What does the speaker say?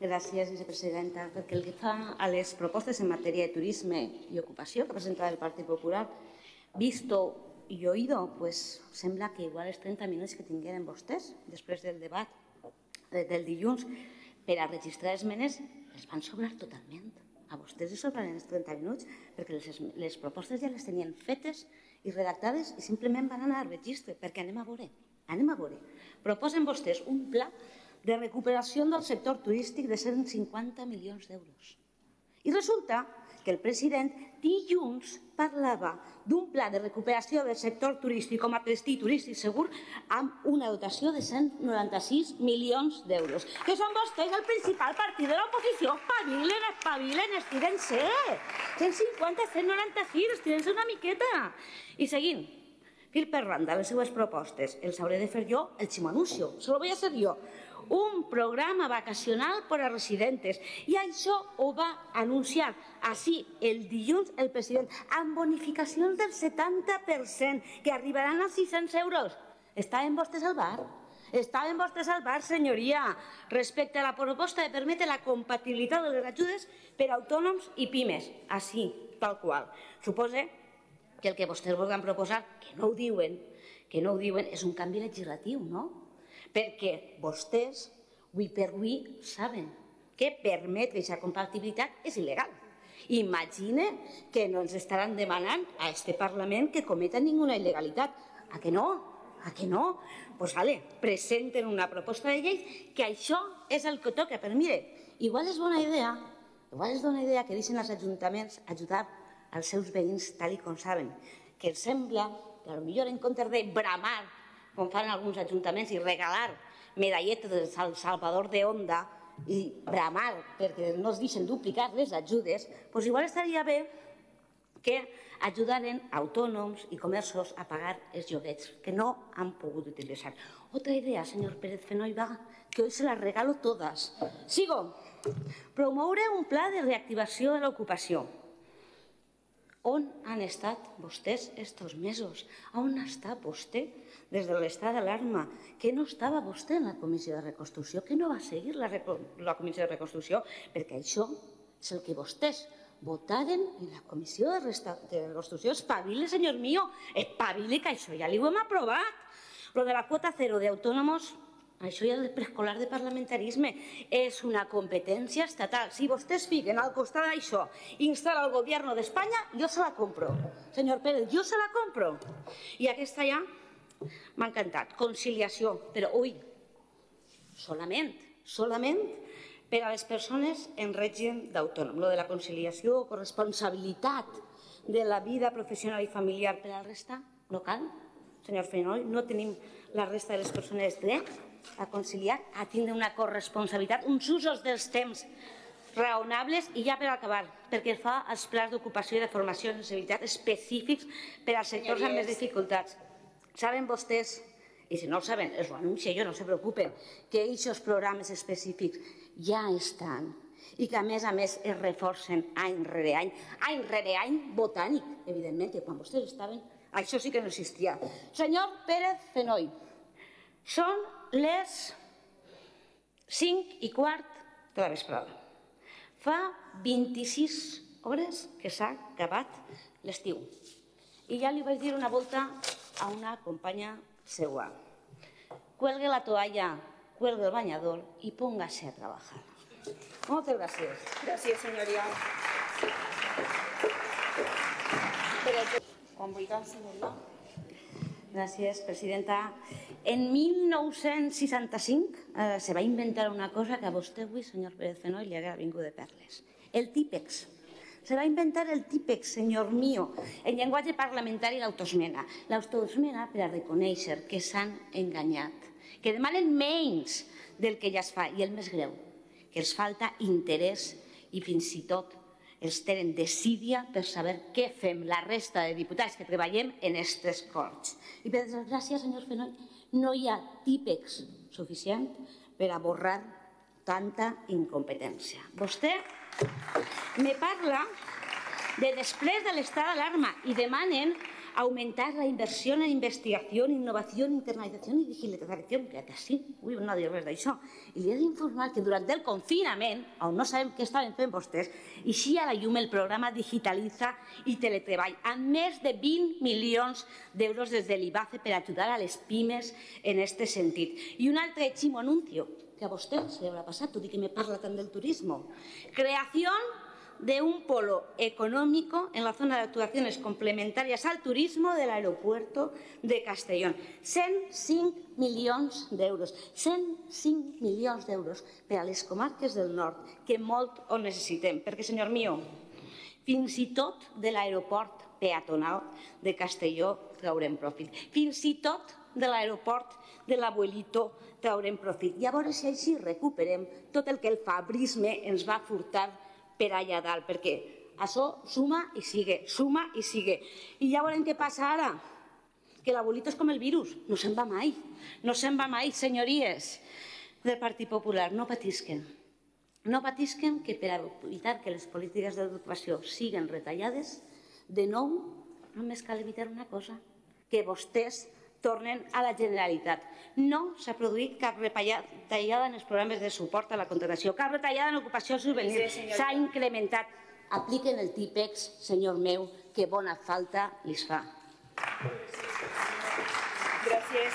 Gràcies, vicepresidenta. Perquè el que fa a les propostes en matèria de turisme i ocupació que ha presentat el Partit Popular, visto i oído, pues sembla que igual els 30 minuts que tingueren vostès després del debat del dilluns per a registrar esmenes els van sobrar totalment. A vostès els sobraran els 30 minuts perquè les, les propostes ja les tenien fetes i redactades i simplement van anar al registre perquè anem a veure, anem a veure. Proposen vostès un pla de recuperació del sector turístic de 150 milions d'euros. I resulta que el president dilluns parlava d'un pla de recuperació del sector turístic com a destí turístic segur amb una dotació de 196 milions d'euros. Que són vostès el principal partit de l'oposició. Espavilen, espavilen, estiren-se. 150, 196, estiren-se una miqueta. I seguint, fil per randa, les seues propostes, els hauré de fer jo el ximanuncio. Se lo voy a hacer yo un programa vacacional per a residentes. I això ho va anunciar així el dilluns el president, amb bonificacions del 70%, que arribaran als 600 euros. Estaven vostès al bar? Estaven vostès al bar, senyoria, respecte a la proposta de permetre la compatibilitat de les ajudes per a autònoms i pimes. Així, tal qual. Supose que el que vostès vulguin proposar, que no ho diuen, que no ho diuen, és un canvi legislatiu, no? Perquè vostès, avui per avui, saben que permetre aquesta compatibilitat és il·legal. Imagine que no ens estaran demanant a este Parlament que cometa ninguna il·legalitat. A que no? A que no? Doncs pues, vale, presenten una proposta de llei que això és el que toca. Però mire, igual és bona idea, igual és bona idea que deixen els ajuntaments ajudar als seus veïns tal i com saben, que els sembla que potser en comptes de bramar com fan alguns ajuntaments, i regalar medalletes del Salvador de Onda i bramar perquè no es deixen duplicar les ajudes, doncs igual estaria bé que ajudaren autònoms i comerços a pagar els lloguets que no han pogut utilitzar. Otra idea, señor Pérez Fenoiva, que hoy se las regalo todas. Sigo. Promoure un pla de reactivació de l'ocupació on han estat vostès estos mesos? On estat vostè des de l'estat d'alarma? Que no estava vostè en la comissió de reconstrucció? Que no va seguir la, la comissió de reconstrucció? Perquè això és el que vostès votaren en la comissió de, de reconstrucció. Espavile, senyor mío, espavile, que això ja li ho hem aprovat. Lo de la quota cero d'autònomos això ja del preescolar de parlamentarisme és una competència estatal. Si vostès fiquen al costat d'això instar al govern d'Espanya, jo se la compro. Senyor Pérez, jo se la compro. I aquesta ja m'ha encantat. Conciliació. Però, ui, solament, solament per a les persones en règim d'autònom. Lo de la conciliació corresponsabilitat de la vida professional i familiar per al resta, no cal. Senyor Fenol, no tenim la resta de les persones dret a conciliar, a tindre una corresponsabilitat, uns usos dels temps raonables i ja per acabar, perquè fa els plans d'ocupació i de formació i sensibilitat específics per als sectors amb més dificultats. Saben vostès, i si no ho saben, es ho anuncio jo, no se preocupen, que aquests programes específics ja estan i que a més a més es reforcen any rere any, any rere any botànic, evidentment, que quan vostès estaven, això sí que no existia. Senyor Pérez Fenoi, són les 5 i quart de la vesprada. Fa 26 hores que s'ha acabat l'estiu. I ja li vaig dir una volta a una companya seua. Cuelgue la toalla, cuelgue el bañador y póngase a trabajar. Muchas gracias. Gracias, señoría. Quan vulgui, señoría. Gràcies, presidenta. En 1965 eh, se va inventar una cosa que a vostè avui, senyor Pérez Fenoll, li haguera vingut de perles. El típex. Se va inventar el típex, senyor mío, en llenguatge parlamentari l'autosmena. L'autosmena per a reconèixer que s'han enganyat, que demanen menys del que ja es fa, i el més greu, que els falta interès i fins i tot els tenen desídia per saber què fem la resta de diputats que treballem en aquestes corts. I per desgràcia, senyor Fenoll, no hi ha típex suficient per a borrar tanta incompetència. Vostè me parla de després de l'estat d'alarma i demanen aumentar la inversión en investigación, innovación, internacionalització i digitalització, que, sí, ui, no dir res d'això. I li he d'informar que durant el confinament, on no sabem què estaven fent vostès, eixia a la llum el programa Digitalitza i Teletreball, amb més de 20 milions d'euros des de l'IBACE per ajudar a les pimes en aquest sentit. I un altre ximo anuncio, que a vostè se li haurà passat, tot i que me parla tant del turisme. Creació de un polo económico en la zona de actuaciones complementarias al turismo del aeropuerto de Castellón. 105 milions d'euros. 105 milions d'euros per a les comarques del nord, que molt ho necessitem. Perquè, senyor Mió, fins i tot de l'aeroport peatonal de Castelló traurem profit. Fins i tot de l'aeroport de l'Abuelito traurem profit. I a veure si així recuperem tot el que el fabrisme ens va furtar per allà dalt, perquè això suma i sigue, suma i sigue. I ja veurem què passa ara, que l'abolito és com el virus, no se'n va mai, no se'n va mai, senyories del Partit Popular, no patisquen. No patisquen que per evitar que les polítiques d'educació siguin retallades, de nou només cal evitar una cosa, que vostès tornen a la Generalitat. No s'ha produït cap retallada en els programes de suport a la contratació, cap retallada en ocupació juvenil. S'ha incrementat. Apliquen el típex, senyor meu, que bona falta li fa. Gràcies.